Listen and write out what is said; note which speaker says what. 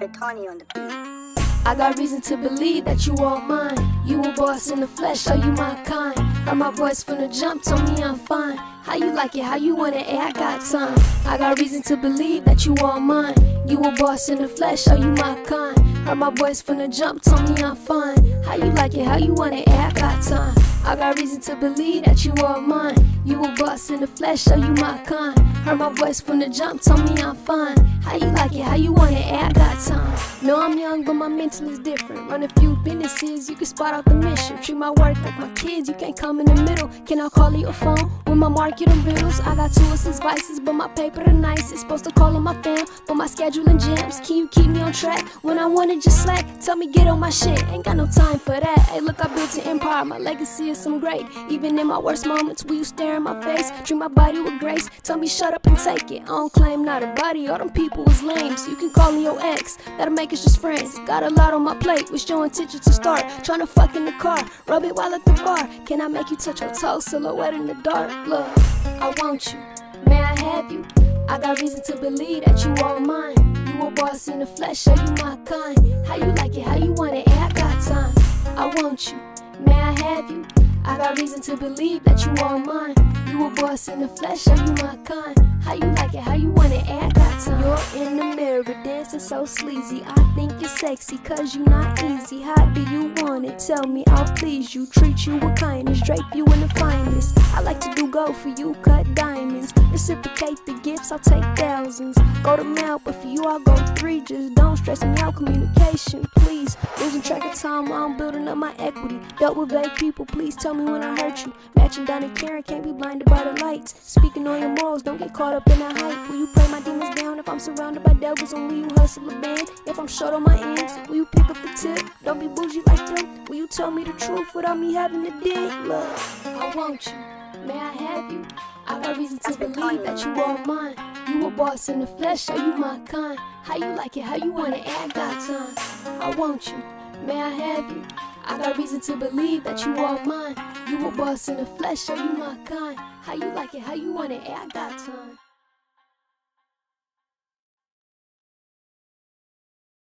Speaker 1: Tony on the beat.
Speaker 2: I got reason to believe that you all mine. You a boss in the flesh, are you my kind? Heard my voice from the jump, told me I'm fine. How you like it, how you want it, hey, I got time. I got reason to believe that you all mine. You a boss in the flesh, are you my kind? Heard my voice from the jump, told me I'm fine. How you like it, how you want it, hey, I got time. I got reason to believe that you all mine. You a boss in the flesh, are you my kind? Heard my voice from the jump, told me I'm fine. How you like it, how you want it, I got time. No, I'm young, but my mental is different. Run a few businesses, you can spot out the mission. Treat my work like my kids, you can't come in the middle. Can I call your phone with my marketing bills? I got two assist vices, but my paper the nicest. Supposed to call on my fam, but my scheduling jams. Can you keep me on track when I wanna just slack? Tell me get on my shit, ain't got no time for that. Hey, look, I built an empire, my legacy is some great. Even in my worst moments, will you stare in my face? Treat my body with grace, tell me shut up and take it. I don't claim not a body, all them people was lame. So you can call me your ex, that'll make us just friends. Got a lot on my plate, with your intentions to start. Trying to fuck in the car, rub it while at the bar. Can I make you touch your toes, silhouette in the dark? Look, I want you, may I have you? I got reason to believe that you are mine. You a boss in the flesh, are you my kind? How you like it, how you want it, hey, I got time. I want you, may I have you? I got reason to believe that you are mine. You a boss in the flesh, are you my kind? How you like it, how you want it, hey, I got time. You're in the mirror, dancing so sleazy. I think you're sexy, cause you not easy. How do you want it? Tell me, I'll please you. Treat you with kindness, drape you in the finest. I like to do gold for you, cut diamonds. Reciprocate the gifts, I'll take thousands. Go to mail, but for you, I'll go three. Just don't stress me out, communication, please. Losing track of time I'm building up my equity. Dealt with vague people, please tell me when I hurt you. Matching down and Karen, can't be blinded by the lights. Speaking on your morals, don't get caught up in that hype. Will you pray my demons down if I'm surrounded by devils? And will you hustle a band if I'm short on my ends? Will you pick up the tip? Don't be bougie like them. Will you tell me the truth without me having to dig? Look, I want you. May I have you? I got reason to believe that you all mine. You a boss in the flesh, are you my kind? How you like it, how you it, I got time. I want you. May I have you? I got reason to believe that you are mine. You a boss in the flesh, are you my kind? How you like it, how you want it, eh, I got time.